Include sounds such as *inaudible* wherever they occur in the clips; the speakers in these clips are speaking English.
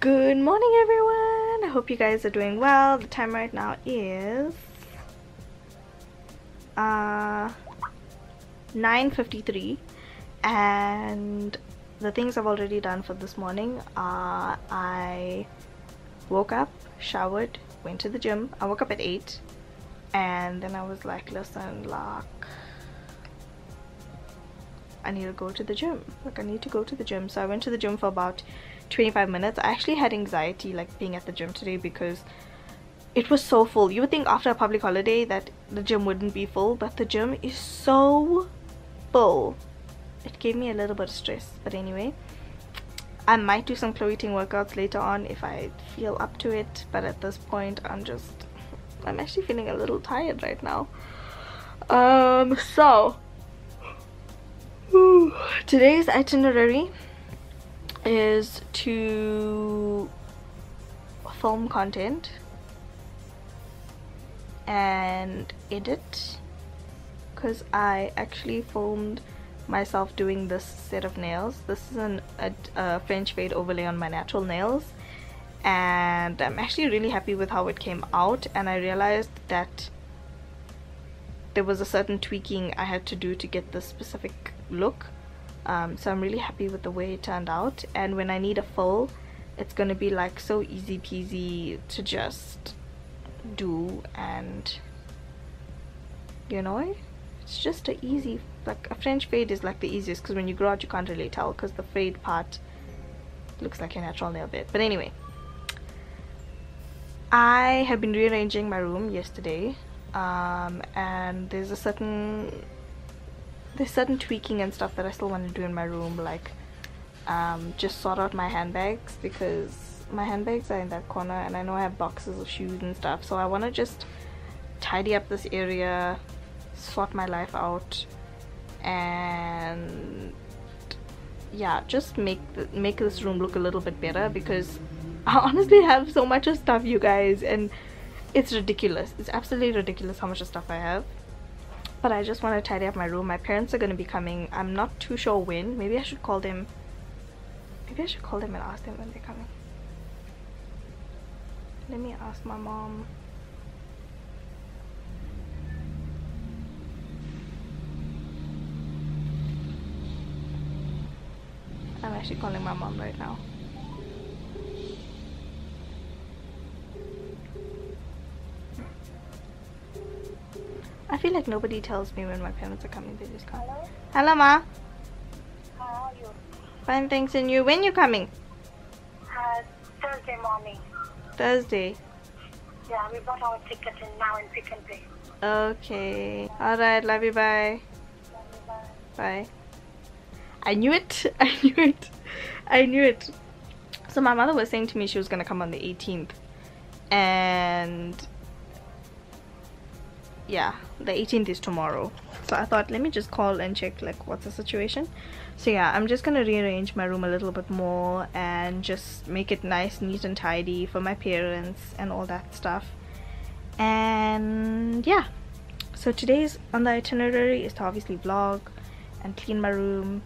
Good morning everyone! I hope you guys are doing well. The time right now is uh 9.53 and the things I've already done for this morning are I woke up, showered, went to the gym. I woke up at 8 and then I was like, listen, like I need to go to the gym. Like I need to go to the gym. So I went to the gym for about 25 minutes. I actually had anxiety like being at the gym today because it was so full. You would think after a public holiday that the gym wouldn't be full, but the gym is so full. It gave me a little bit of stress. But anyway, I might do some Chloe Ting workouts later on if I feel up to it. But at this point, I'm just, I'm actually feeling a little tired right now. Um, so *sighs* today's itinerary is to film content and edit because I actually filmed myself doing this set of nails. This is an, a, a French fade overlay on my natural nails and I'm actually really happy with how it came out and I realized that there was a certain tweaking I had to do to get this specific look um, so I'm really happy with the way it turned out. And when I need a full it's gonna be like so easy peasy to just do and you know it's just a easy like a French fade is like the easiest because when you grow out you can't really tell because the fade part looks like a natural nail bed. But anyway I have been rearranging my room yesterday um, and there's a certain there's certain tweaking and stuff that I still want to do in my room like um, just sort out my handbags because my handbags are in that corner and I know I have boxes of shoes and stuff so I want to just tidy up this area sort my life out and yeah just make the, make this room look a little bit better because I honestly have so much of stuff you guys and it's ridiculous. It's absolutely ridiculous how much of stuff I have but I just want to tidy up my room. My parents are going to be coming. I'm not too sure when. Maybe I should call them. Maybe I should call them and ask them when they're coming. Let me ask my mom. I'm actually calling my mom right now I feel like nobody tells me when my parents are coming. They just come. Hello? Hello, Ma. How are you? Fine, thanks. And you? When you coming? Uh, Thursday morning. Thursday. Yeah, we bought our ticket and now in Pick n Pay. Okay. Alright, love you. Bye. Love you, bye. Bye. I knew it. *laughs* I knew it. I knew it. So my mother was saying to me she was gonna come on the 18th, and yeah, the 18th is tomorrow. So I thought let me just call and check like what's the situation. So yeah, I'm just gonna rearrange my room a little bit more and just make it nice, neat, and tidy for my parents and all that stuff. And yeah, so today's on the itinerary is to obviously vlog and clean my room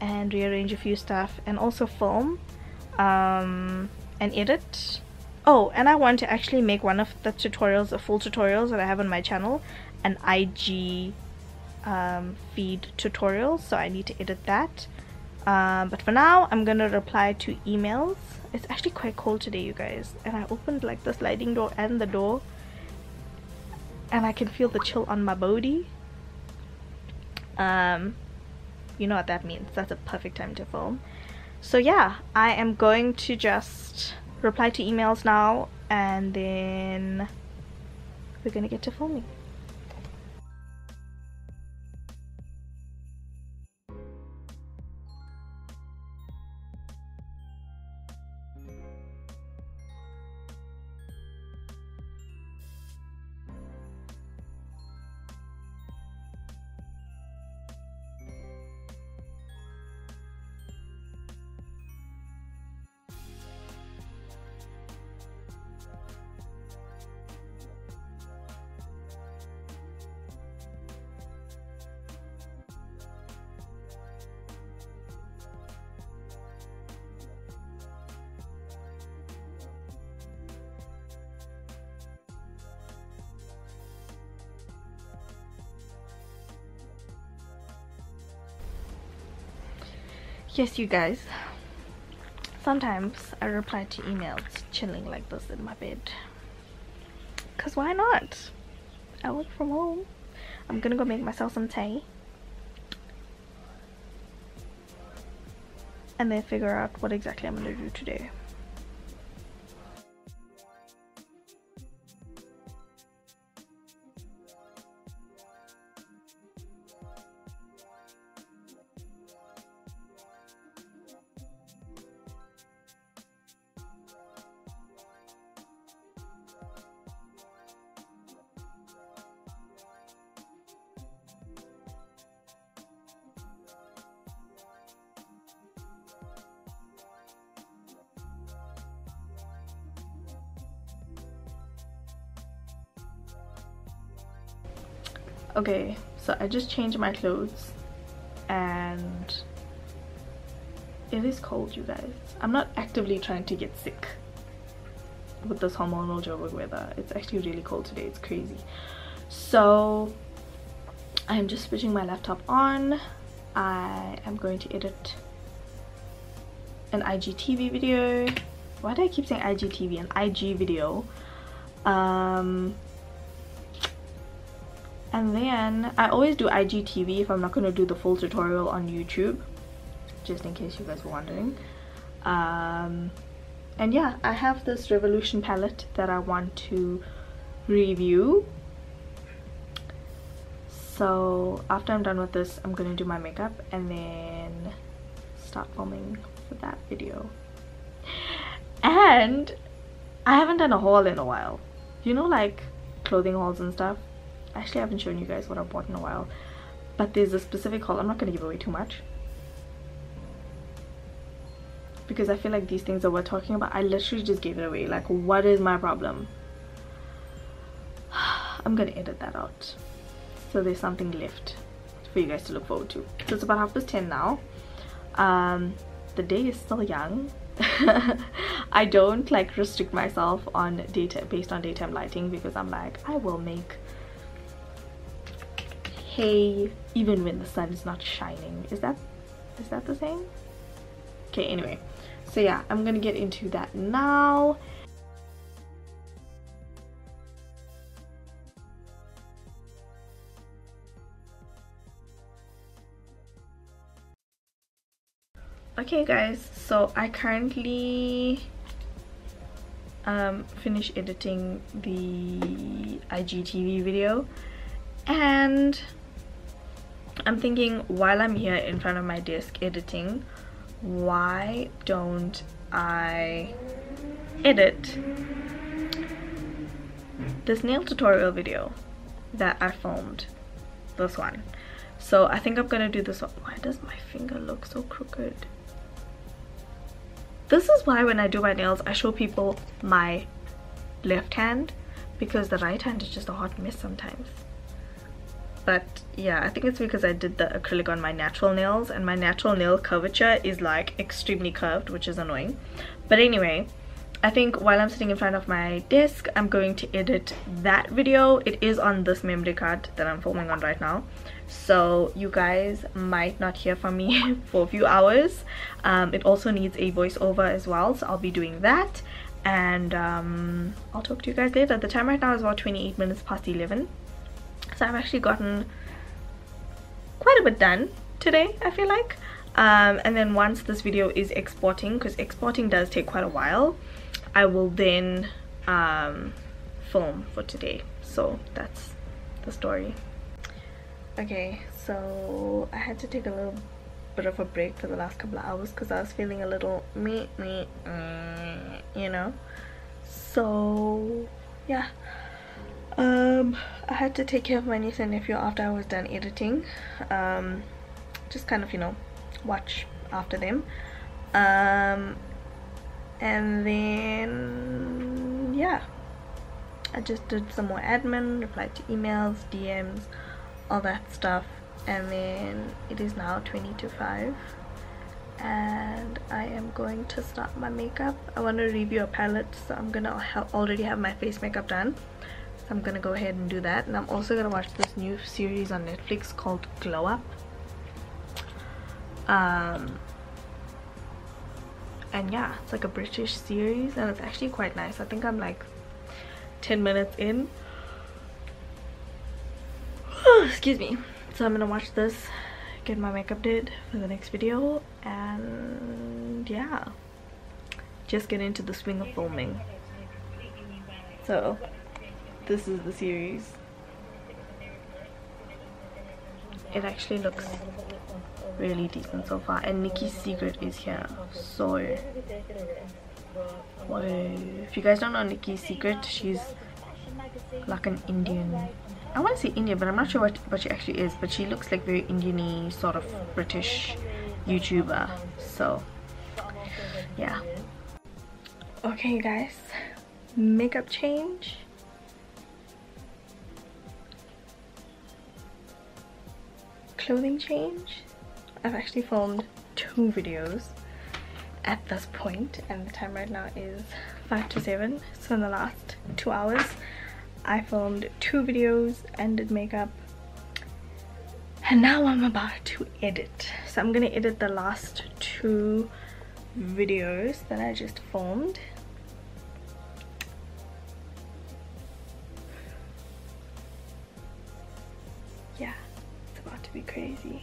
and rearrange a few stuff and also film um, and edit oh and I want to actually make one of the tutorials the full tutorials that I have on my channel an IG um, feed tutorial so I need to edit that. Um, but for now I'm gonna reply to emails. It's actually quite cold today you guys and I opened like the sliding door and the door and I can feel the chill on my body. Um you know what that means. That's a perfect time to film. So yeah I am going to just reply to emails now and then we're gonna get to filming yes you guys. Sometimes i reply to emails chilling like this in my bed. Because why not? I work from home. I'm gonna go make myself some tea. And then figure out what exactly i'm gonna do today okay so i just changed my clothes and it is cold you guys. I'm not actively trying to get sick with this hormonal joburg weather. It's actually really cold today. It's crazy. So i'm just switching my laptop on. I am going to edit an igtv video. Why do i keep saying igtv an ig video? Um and then I always do IGTV if I'm not going to do the full tutorial on YouTube just in case you guys were wondering. Um, and yeah I have this Revolution palette that I want to review. So after I'm done with this I'm gonna do my makeup and then start filming for that video. And I haven't done a haul in a while. You know like clothing hauls and stuff actually I haven't shown you guys what I bought in a while. But there's a specific haul. I'm not going to give away too much. Because I feel like these things that we're talking about I literally just gave it away. Like what is my problem? *sighs* I'm gonna edit that out. So there's something left for you guys to look forward to. So it's about half past 10 now. Um the day is still young. *laughs* I don't like restrict myself on data based on daytime lighting because I'm like I will make hay even when the sun is not shining. Is that is that the same okay anyway. So yeah i'm gonna get into that now. Okay guys so i currently um finished editing the igtv video and I'm thinking while I'm here in front of my desk editing why don't I edit this nail tutorial video that I filmed this one? So I think I'm gonna do this one. Why does my finger look so crooked? This is why when I do my nails I show people my left hand because the right hand is just a hot mess sometimes but yeah i think it's because i did the acrylic on my natural nails and my natural nail curvature is like extremely curved which is annoying but anyway I think while I'm sitting in front of my desk, I'm going to edit that video. It is on this memory card that I'm filming on right now. So you guys might not hear from me *laughs* for a few hours. Um, it also needs a voiceover as well, so I'll be doing that. And um, I'll talk to you guys later. The time right now is about 28 minutes past 11 so I've actually gotten quite a bit done today I feel like. Um, and then once this video is exporting because exporting does take quite a while I will then um, film for today. So that's the story. Okay so I had to take a little bit of a break for the last couple of hours because I was feeling a little me me you know? So yeah um i had to take care of my niece and nephew after i was done editing. Um just kind of you know watch after them. Um and then yeah. I just did some more admin replied to emails dms all that stuff. And then it is now 20 to 5 and I am going to start my makeup. I want to review a palette so I'm gonna already have my face makeup done I'm gonna go ahead and do that. And I'm also gonna watch this new series on Netflix called Glow Up. Um, and yeah it's like a british series and it's actually quite nice. I think i'm like 10 minutes in. *sighs* Excuse me. So i'm gonna watch this get my makeup did for the next video and yeah. Just get into the swing of filming. So this is the series. It actually looks really decent so far and Nikki's secret is here. So if you guys don't know Nikki's secret she's like an Indian. I want to say Indian but I'm not sure what, what she actually is but she looks like very Indian sort of British YouTuber. So yeah. Okay guys. Makeup change clothing change. I've actually filmed two videos at this point and the time right now is 5 to 7 so in the last two hours I filmed two videos and did makeup and now I'm about to edit. So I'm gonna edit the last two videos that I just filmed be crazy.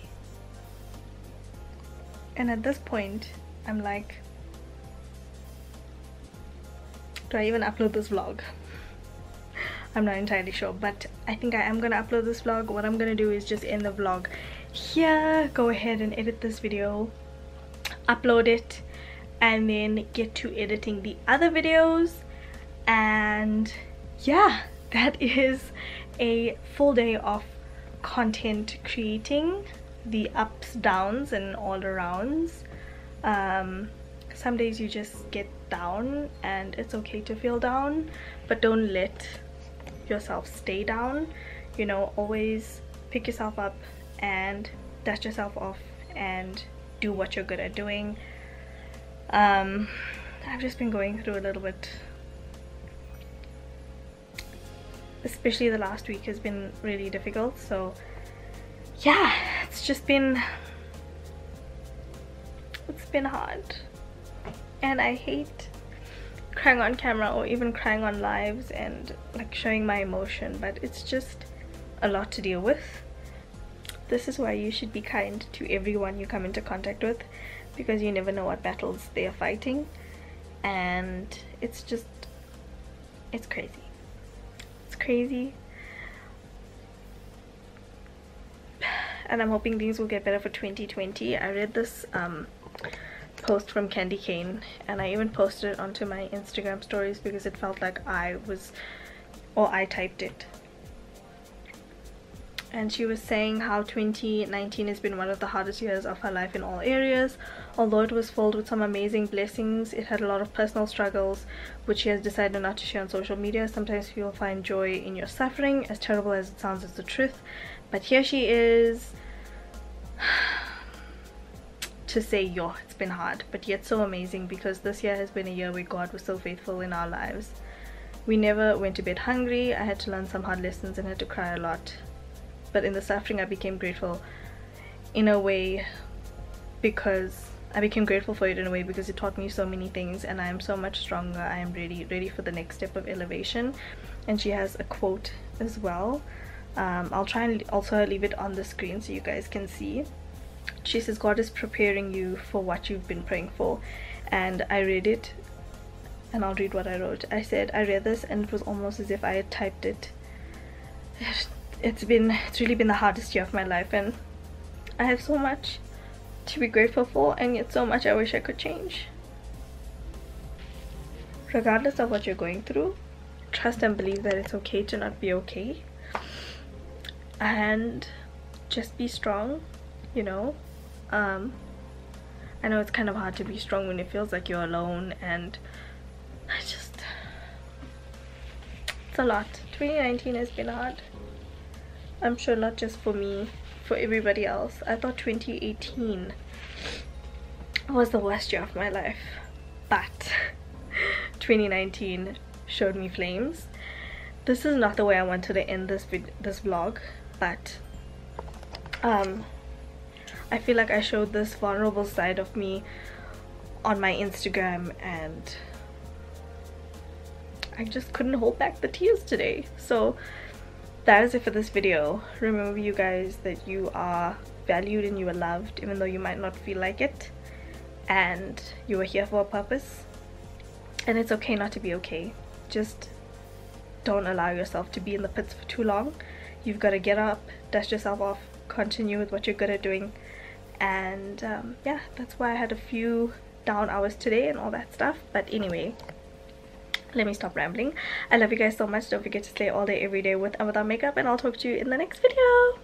And at this point I'm like do I even upload this vlog? *laughs* I'm not entirely sure but I think I am gonna upload this vlog. What I'm gonna do is just end the vlog here go ahead and edit this video upload it and then get to editing the other videos. And yeah *laughs* that is a full day of content creating the ups downs and all arounds. Um, some days you just get down and it's okay to feel down but don't let yourself stay down. You know always pick yourself up and dust yourself off and do what you're good at doing. Um, I've just been going through a little bit especially the last week has been really difficult so yeah it's just been it's been hard. And I hate crying on camera or even crying on lives and like showing my emotion but it's just a lot to deal with. This is why you should be kind to everyone you come into contact with because you never know what battles they are fighting. And it's just it's crazy crazy. And I'm hoping things will get better for 2020 I read this um, post from Candy Cane and I even posted it onto my Instagram stories because it felt like I was or I typed it and she was saying how 2019 has been one of the hardest years of her life in all areas. Although it was filled with some amazing blessings, it had a lot of personal struggles which she has decided not to share on social media. Sometimes you'll find joy in your suffering, as terrible as it sounds, it's the truth. But here she is *sighs* to say, yo, it's been hard, but yet so amazing because this year has been a year where God was so faithful in our lives. We never went to bed hungry. I had to learn some hard lessons and had to cry a lot but in the suffering I became grateful in a way because I became grateful for it in a way because it taught me so many things and I am so much stronger. I am ready ready for the next step of elevation. And she has a quote as well. Um, I'll try and also leave it on the screen so you guys can see. She says God is preparing you for what you've been praying for. And I read it and I'll read what I wrote. I said I read this and it was almost as if I had typed it *sighs* it's been it's really been the hardest year of my life and I have so much to be grateful for and yet so much I wish I could change. Regardless of what you're going through, trust and believe that it's okay to not be okay. And just be strong, you know. Um, I know it's kind of hard to be strong when it feels like you're alone and I just it's a lot. 2019 has been hard. I'm sure not just for me, for everybody else. I thought 2018 was the worst year of my life, but *laughs* 2019 showed me flames. This is not the way I wanted to end this this vlog, but um, I feel like I showed this vulnerable side of me on my Instagram and I just couldn't hold back the tears today. So that is it for this video. Remember you guys that you are valued and you are loved even though you might not feel like it and you are here for a purpose and it's okay not to be okay. Just don't allow yourself to be in the pits for too long. You've got to get up, dust yourself off, continue with what you're good at doing and um, yeah that's why I had a few down hours today and all that stuff but anyway let me stop rambling. I love you guys so much. Don't forget to stay all day every day with and without makeup and i'll talk to you in the next video